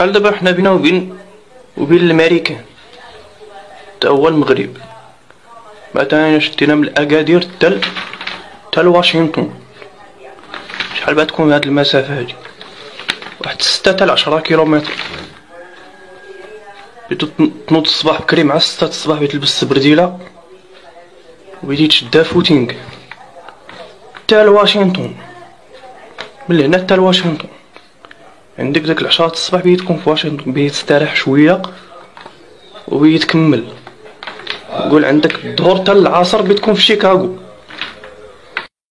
شحال دابا حنا بينا وبين وبين الامريكان تا هو المغرب. مثلا شدينا من الأكادير حتى حتى لواشنطن شحال بغات تكون هاد المسافة هادي؟ واحد ستة حتى لعشرة كيلومتر. بديتو تنوض الصباح بكري مع ستة الصباح بغيت تلبس السبرديلة وبديتي تشدها footing. حتى لواشنطن من هنا حتى لواشنطن عندك داك العشرة الصباح بغيت تكون في واشنطن بغيت تستريح شوية وبغيت تكمل. قول عندك الظهر حتى العصر تكون في شيكاغو.